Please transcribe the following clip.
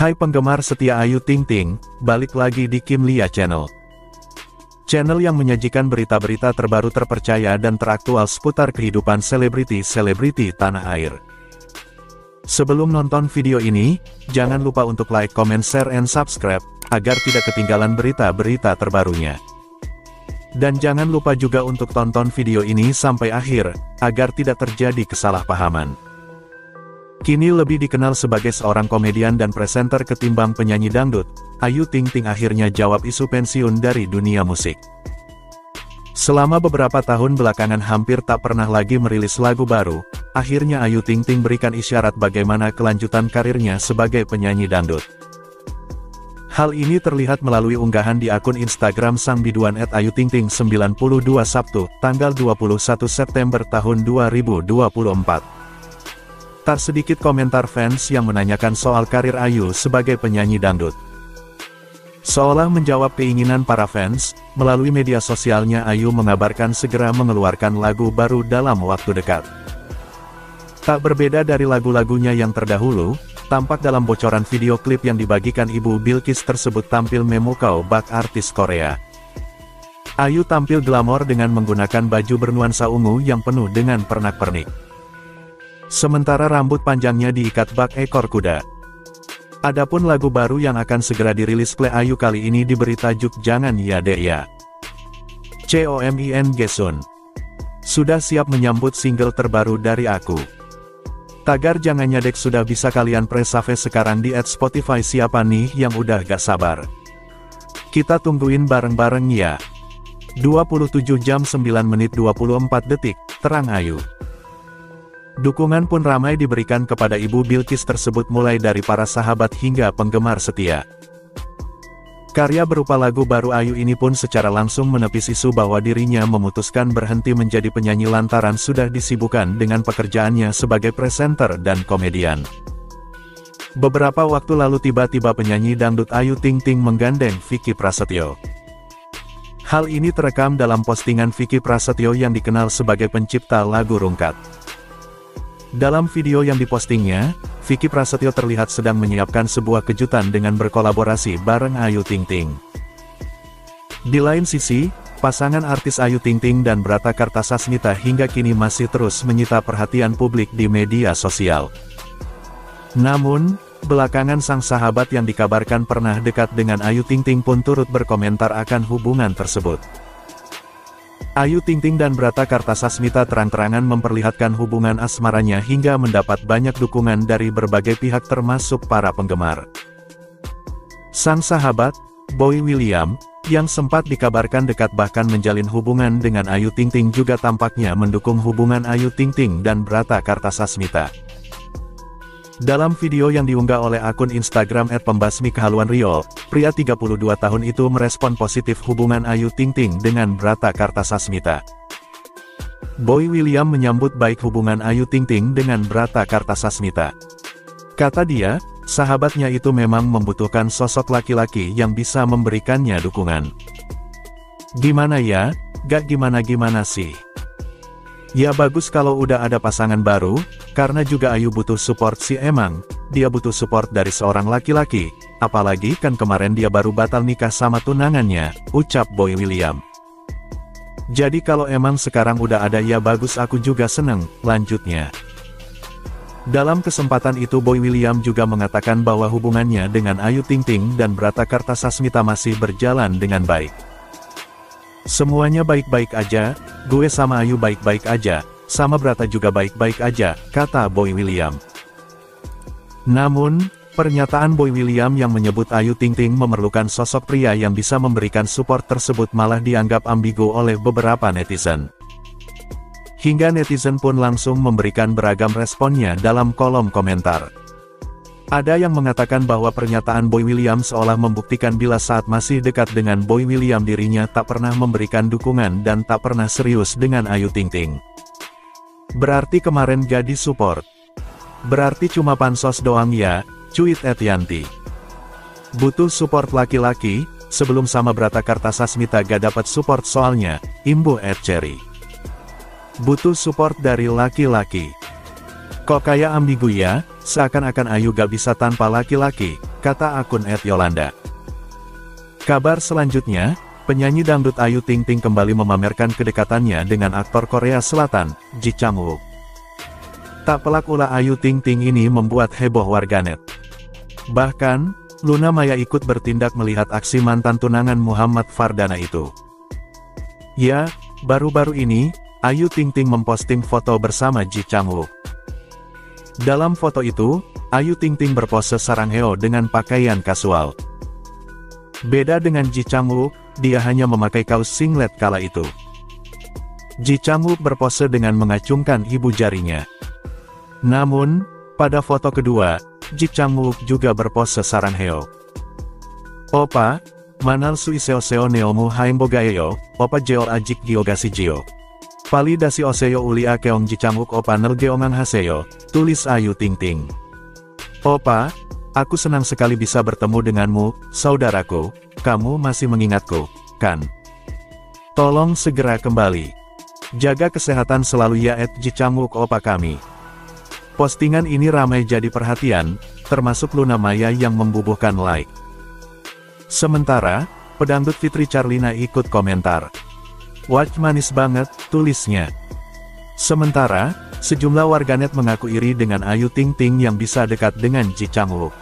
Hai penggemar setia Ayu Ting Ting, balik lagi di Kim Lia Channel. Channel yang menyajikan berita-berita terbaru terpercaya dan teraktual seputar kehidupan selebriti-selebriti tanah air. Sebelum nonton video ini, jangan lupa untuk like, comment, share, and subscribe, agar tidak ketinggalan berita-berita terbarunya. Dan jangan lupa juga untuk tonton video ini sampai akhir, agar tidak terjadi kesalahpahaman. Kini lebih dikenal sebagai seorang komedian dan presenter ketimbang penyanyi dangdut, Ayu Ting Ting akhirnya jawab isu pensiun dari dunia musik. Selama beberapa tahun belakangan hampir tak pernah lagi merilis lagu baru, akhirnya Ayu Ting Ting berikan isyarat bagaimana kelanjutan karirnya sebagai penyanyi dangdut. Hal ini terlihat melalui unggahan di akun Instagram sang biduan at Ayu Ting Ting 92 Sabtu, tanggal 21 September tahun 2024. Tak sedikit komentar fans yang menanyakan soal karir Ayu sebagai penyanyi dangdut. Seolah menjawab keinginan para fans, melalui media sosialnya Ayu mengabarkan segera mengeluarkan lagu baru dalam waktu dekat. Tak berbeda dari lagu-lagunya yang terdahulu, tampak dalam bocoran video klip yang dibagikan ibu Bilkis tersebut tampil memukau bak artis Korea. Ayu tampil glamor dengan menggunakan baju bernuansa ungu yang penuh dengan pernak-pernik. Sementara rambut panjangnya diikat bak ekor kuda. Adapun lagu baru yang akan segera dirilis Play Ayu kali ini diberi tajuk Jangan Ya Dek Ya. COMIN Gesun. Sudah siap menyambut single terbaru dari aku. Tagar Jangan Ya Dek sudah bisa kalian presave sekarang di at Spotify siapa nih yang udah gak sabar. Kita tungguin bareng-bareng ya. 27 jam 9 menit 24 detik, terang Ayu. Dukungan pun ramai diberikan kepada Ibu Bilkis tersebut mulai dari para sahabat hingga penggemar setia. Karya berupa lagu baru Ayu ini pun secara langsung menepis isu bahwa dirinya memutuskan berhenti menjadi penyanyi lantaran sudah disibukkan dengan pekerjaannya sebagai presenter dan komedian. Beberapa waktu lalu tiba-tiba penyanyi dangdut Ayu Ting Ting menggandeng Vicky Prasetyo. Hal ini terekam dalam postingan Vicky Prasetyo yang dikenal sebagai pencipta lagu rungkat. Dalam video yang dipostingnya, Vicky Prasetyo terlihat sedang menyiapkan sebuah kejutan dengan berkolaborasi bareng Ayu Ting Ting. Di lain sisi, pasangan artis Ayu Ting Ting dan Brata Kartasasmita hingga kini masih terus menyita perhatian publik di media sosial. Namun, belakangan sang sahabat yang dikabarkan pernah dekat dengan Ayu Ting Ting pun turut berkomentar akan hubungan tersebut. Ayu Ting Ting dan Brata Kartasasmita terang-terangan memperlihatkan hubungan asmaranya hingga mendapat banyak dukungan dari berbagai pihak termasuk para penggemar. Sang sahabat, Boy William, yang sempat dikabarkan dekat bahkan menjalin hubungan dengan Ayu Ting Ting juga tampaknya mendukung hubungan Ayu Ting Ting dan Brata Kartasasmita. Dalam video yang diunggah oleh akun Instagram @pembasmi kehaluan Rio, pria 32 tahun itu merespon positif hubungan Ayu Ting Ting dengan Brata Kartasasmita. Boy William menyambut baik hubungan Ayu Ting Ting dengan Brata Kartasasmita. Kata dia, sahabatnya itu memang membutuhkan sosok laki-laki yang bisa memberikannya dukungan. Gimana ya, gak gimana-gimana sih. Ya bagus kalau udah ada pasangan baru, karena juga Ayu butuh support si emang, dia butuh support dari seorang laki-laki, apalagi kan kemarin dia baru batal nikah sama tunangannya, ucap Boy William. Jadi kalau emang sekarang udah ada ya bagus aku juga seneng, lanjutnya. Dalam kesempatan itu Boy William juga mengatakan bahwa hubungannya dengan Ayu Ting Ting dan Brata Kartasasmita masih berjalan dengan baik. Semuanya baik-baik aja, gue sama Ayu baik-baik aja, sama Brata juga baik-baik aja, kata Boy William. Namun, pernyataan Boy William yang menyebut Ayu Ting Ting memerlukan sosok pria yang bisa memberikan support tersebut malah dianggap ambigu oleh beberapa netizen. Hingga netizen pun langsung memberikan beragam responnya dalam kolom komentar. Ada yang mengatakan bahwa pernyataan Boy William seolah membuktikan bila saat masih dekat dengan Boy William dirinya tak pernah memberikan dukungan dan tak pernah serius dengan Ayu Ting Ting. Berarti kemarin gak disupport. Berarti cuma pansos doang ya, cuit Etianti. Butuh support laki-laki, sebelum sama Brata Kartasasmita gak dapat support soalnya, imbu Ed Cherry. Butuh support dari laki-laki. Kok kayak ambigu ya, seakan-akan Ayu gak bisa tanpa laki-laki, kata akun Ed Yolanda. Kabar selanjutnya, penyanyi dangdut Ayu Ting Ting kembali memamerkan kedekatannya dengan aktor Korea Selatan, Ji Chang Wook. Tak pelak ulah Ayu Ting Ting ini membuat heboh warganet. Bahkan, Luna Maya ikut bertindak melihat aksi mantan tunangan Muhammad Fardana itu. Ya, baru-baru ini, Ayu Ting Ting memposting foto bersama Ji Chang Wook. Dalam foto itu, Ayu Ting Ting berpose sarangheo dengan pakaian kasual. Beda dengan Ji Chang Wook, dia hanya memakai kaos singlet kala itu. Ji Chang Wook berpose dengan mengacungkan ibu jarinya. Namun, pada foto kedua, Ji Chang Wook juga berpose sarangheo. Opa, manal sui seo seo neomu haimbogaeyo, opa jeor ajik giogasi jio. Pali dasi oseyo uli akeong jicamuk opa nelgeongang haseyo, tulis Ayu Ting Ting. Opa, aku senang sekali bisa bertemu denganmu, saudaraku, kamu masih mengingatku, kan? Tolong segera kembali. Jaga kesehatan selalu ya et jicamuk opa kami. Postingan ini ramai jadi perhatian, termasuk Luna Maya yang membubuhkan like. Sementara, pedangdut Fitri Charlina ikut komentar. Watch manis banget, tulisnya. Sementara, sejumlah warganet mengaku iri dengan Ayu Ting Ting yang bisa dekat dengan Ji Chang Wook.